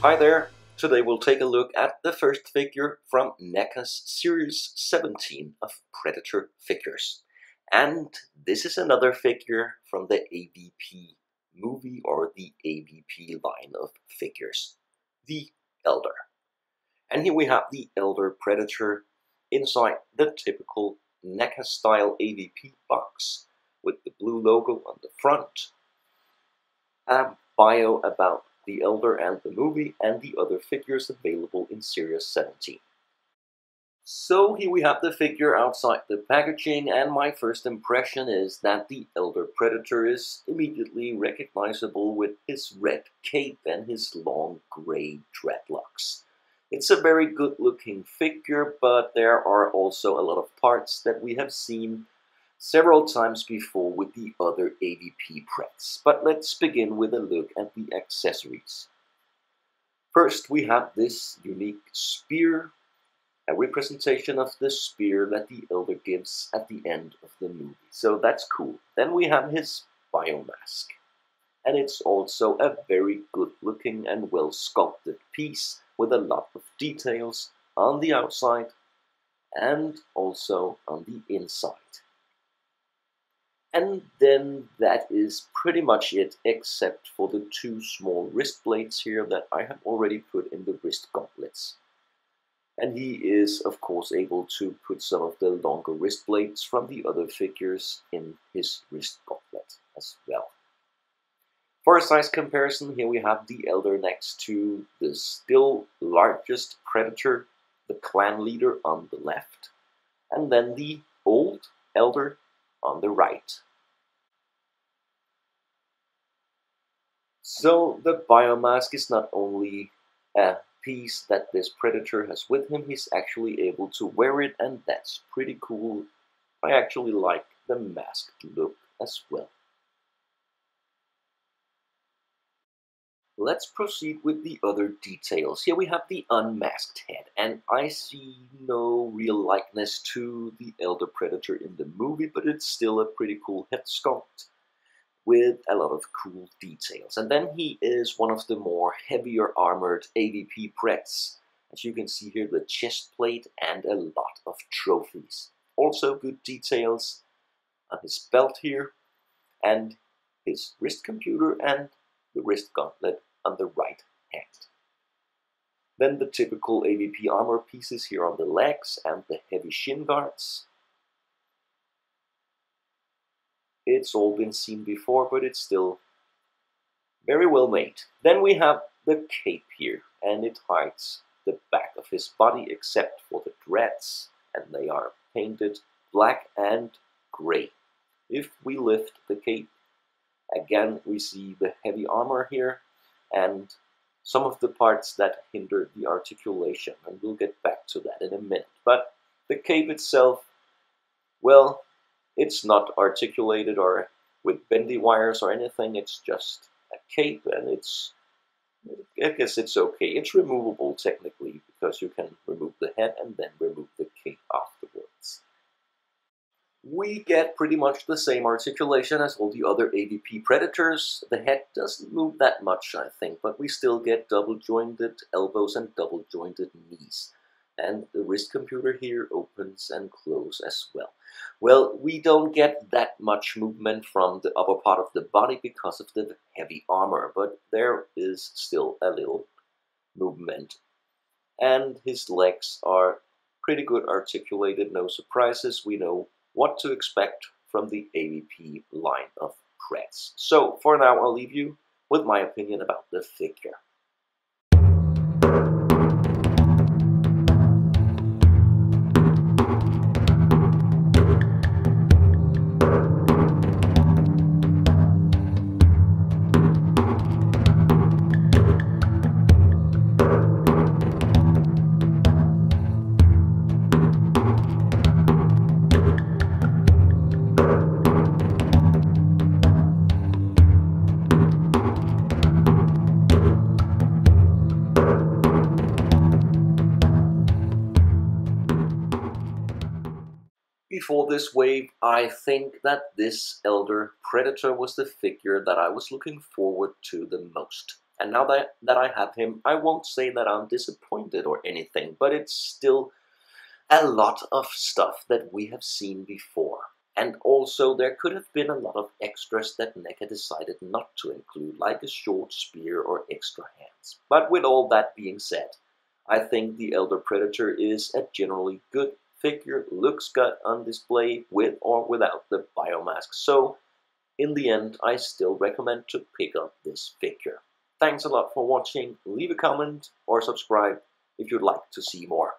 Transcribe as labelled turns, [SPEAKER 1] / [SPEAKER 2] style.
[SPEAKER 1] Hi there! Today we'll take a look at the first figure from NECA's Series 17 of Predator figures. And this is another figure from the AVP movie or the AVP line of figures, the Elder. And here we have the Elder Predator inside the typical NECA style AVP box with the blue logo on the front, a bio about the Elder and the movie, and the other figures available in Series 17. So here we have the figure outside the packaging, and my first impression is that the Elder Predator is immediately recognizable with his red cape and his long grey dreadlocks. It's a very good looking figure, but there are also a lot of parts that we have seen several times before with the other AVP Preds. But let's begin with a look at the accessories. First we have this unique spear, a representation of the spear that the Elder gives at the end of the movie. So that's cool. Then we have his biomask. And it's also a very good looking and well sculpted piece with a lot of details on the outside and also on the inside. And then that is pretty much it, except for the two small wrist blades here that I have already put in the wrist gauntlets. And he is, of course, able to put some of the longer wrist blades from the other figures in his wrist gauntlet as well. For a size comparison, here we have the Elder next to the still largest Predator, the clan leader on the left, and then the old Elder on the right. So the biomask is not only a piece that this predator has with him, he's actually able to wear it and that's pretty cool. I actually like the masked look as well. Let's proceed with the other details. Here we have the unmasked head, and I see no real likeness to the Elder Predator in the movie, but it's still a pretty cool head sculpt with a lot of cool details. And then he is one of the more heavier armored AVP Preds. As you can see here, the chest plate and a lot of trophies. Also good details on his belt here, and his wrist computer and the wrist gauntlet on the right hand. Then the typical AVP armor pieces here on the legs and the heavy shin guards. It's all been seen before, but it's still very well made. Then we have the cape here, and it hides the back of his body except for the dreads, and they are painted black and gray. If we lift the cape, again we see the heavy armor here, and some of the parts that hinder the articulation, and we'll get back to that in a minute. But the cape itself, well, it's not articulated or with bendy wires or anything, it's just a cape and it's, I guess it's okay. It's removable technically because you can remove the head and then remove the cape afterwards we get pretty much the same articulation as all the other AVP Predators. The head doesn't move that much, I think, but we still get double-jointed elbows and double-jointed knees. And the wrist computer here opens and closes as well. Well, we don't get that much movement from the upper part of the body because of the heavy armor, but there is still a little movement. And his legs are pretty good articulated, no surprises. We know what to expect from the AVP line of Preds. So for now, I'll leave you with my opinion about the figure. you. Before this wave, I think that this Elder Predator was the figure that I was looking forward to the most. And now that, that I have him, I won't say that I'm disappointed or anything, but it's still a lot of stuff that we have seen before. And also, there could have been a lot of extras that NECA decided not to include, like a short spear or extra hands. But with all that being said, I think the Elder Predator is a generally good figure, looks good on display with or without the biomask. So, in the end, I still recommend to pick up this figure. Thanks a lot for watching, leave a comment or subscribe if you'd like to see more.